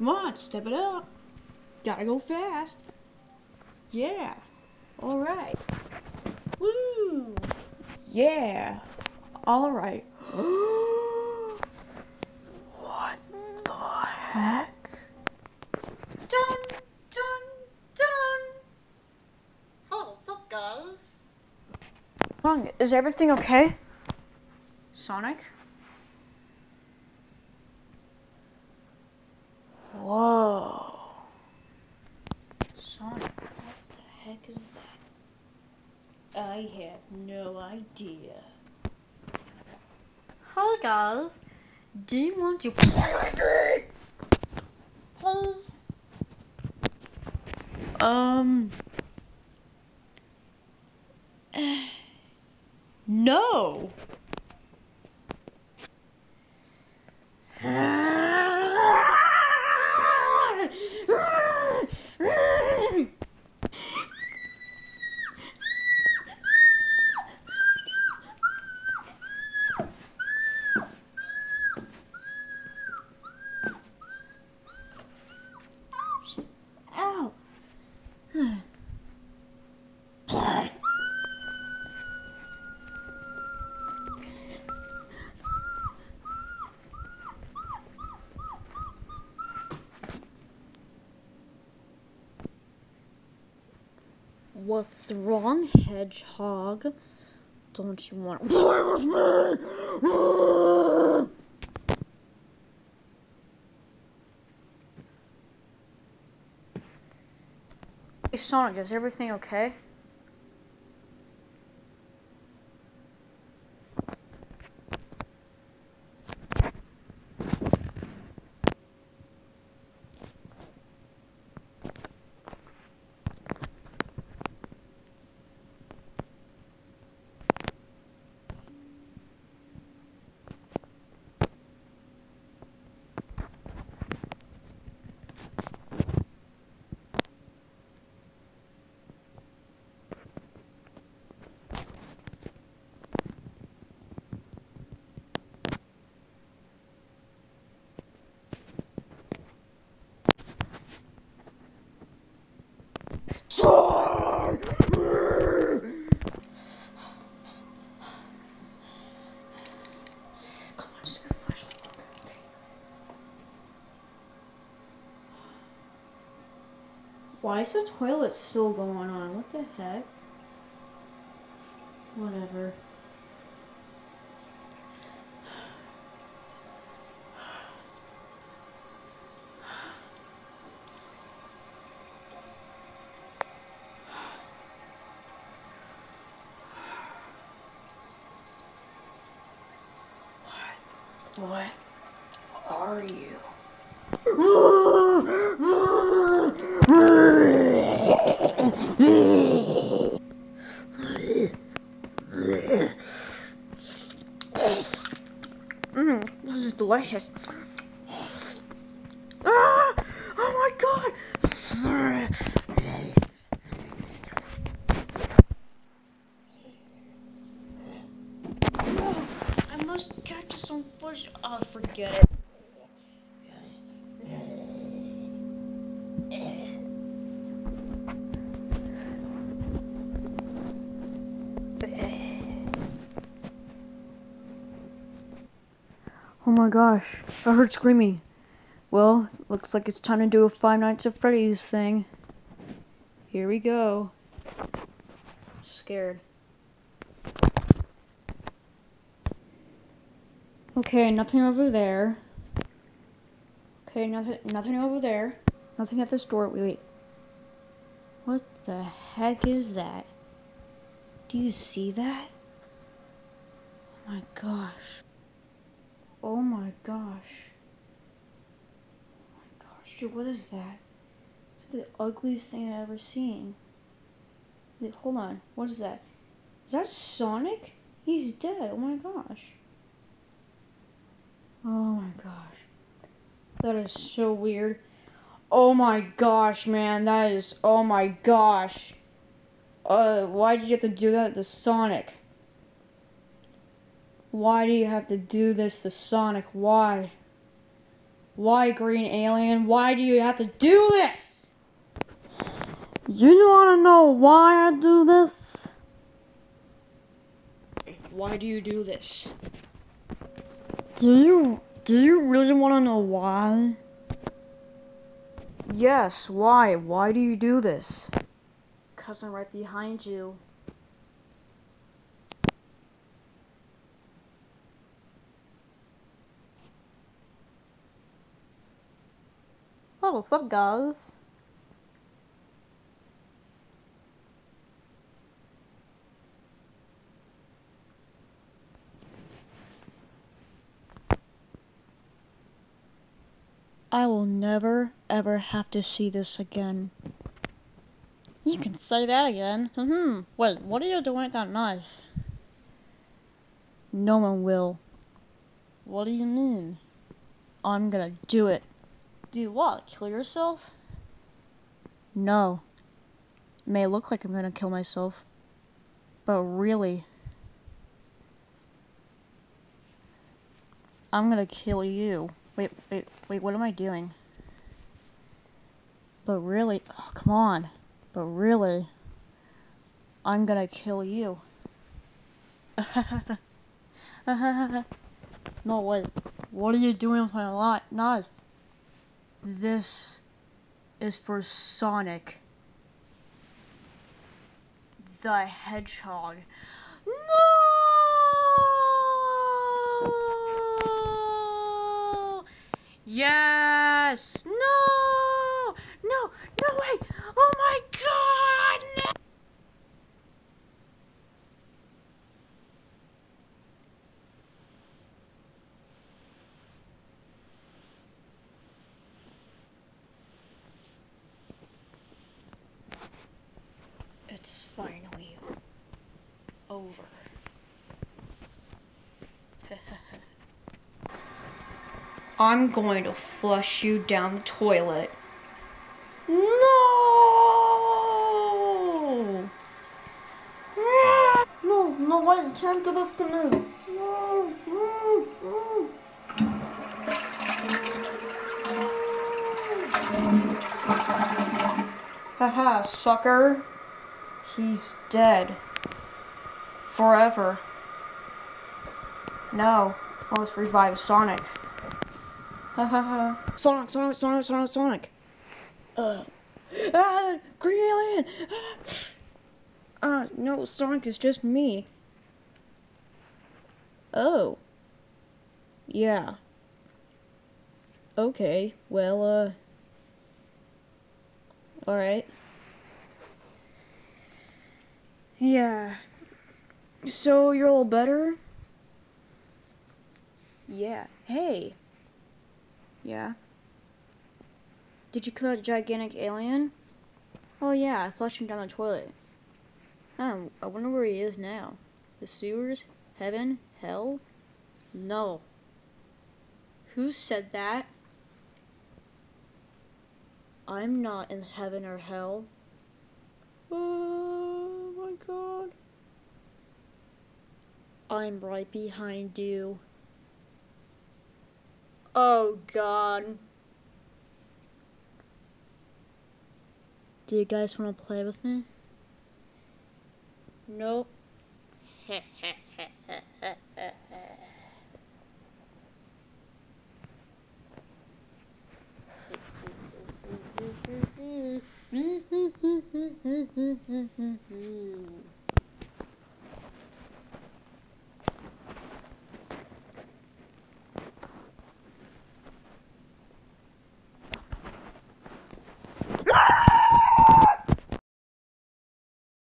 Come on, step it up. Gotta go fast. Yeah. All right. Woo. Yeah. All right. what the heck? Dun, dun, dun. Hey, what's up, guys? Wrong. Is everything okay? Sonic? Whoa. Sonic, what the heck is that? I have no idea. Hello guys. Do you want to play with me? Please? Um. No. What's wrong, hedgehog? Don't you want to play with me? Hey Sonic, is everything okay? Come on, just get a flashlight. Okay. Why is the toilet still going on? What the heck? Whatever. What are you? Mm, this Oh my gosh, I heard screaming. Well, looks like it's time to do a Five Nights at Freddy's thing. Here we go. Scared. Okay, nothing over there. Okay, nothing nothing over there. Nothing at this door. Wait, wait. What the heck is that? Do you see that? Oh my gosh. Oh my gosh. Oh my gosh, dude, what is that? It's the ugliest thing I've ever seen. Wait, hold on. What is that? Is that Sonic? He's dead. Oh my gosh. Oh my gosh. That is so weird. Oh my gosh, man. That is. Oh my gosh. Uh, why did you have to do that to Sonic? Why do you have to do this to Sonic? Why? Why, green alien? Why do you have to do this? You want to know why I do this? Why do you do this? Do you do you really want to know why? Yes, why? Why do you do this? Cuz I'm right behind you. What's up, guys? I will never ever have to see this again. You can say that again. Hmm. Wait, what are you doing with that knife? No one will. What do you mean? I'm gonna do it. Do what? Kill yourself? No. It may look like I'm gonna kill myself, but really, I'm gonna kill you. Wait, wait, wait, what am I doing? But really, oh, come on. But really, I'm gonna kill you. no, wait. What are you doing with my knife? This is for Sonic the Hedgehog. No! Yes! No! No! No way! Oh my god! No! It's finally over. I'm going to flush you down the toilet. No! No, no, wait, you can't do this to me. No, no, no. Haha, sucker. He's dead. Forever. No, let's revive Sonic. Sonic, Sonic, Sonic, Sonic, Sonic. Uh. Ah, green alien! Uh, no, Sonic is just me. Oh. Yeah. Okay, well, uh. Alright. Yeah. So you're a little better? Yeah. Hey. Yeah. Did you kill that gigantic alien? Oh yeah, I flushed him down the toilet. Huh, I wonder where he is now. The sewers? Heaven? Hell? No. Who said that? I'm not in heaven or hell. Oh my god. I'm right behind you. Oh god. Do you guys want to play with me? Nope.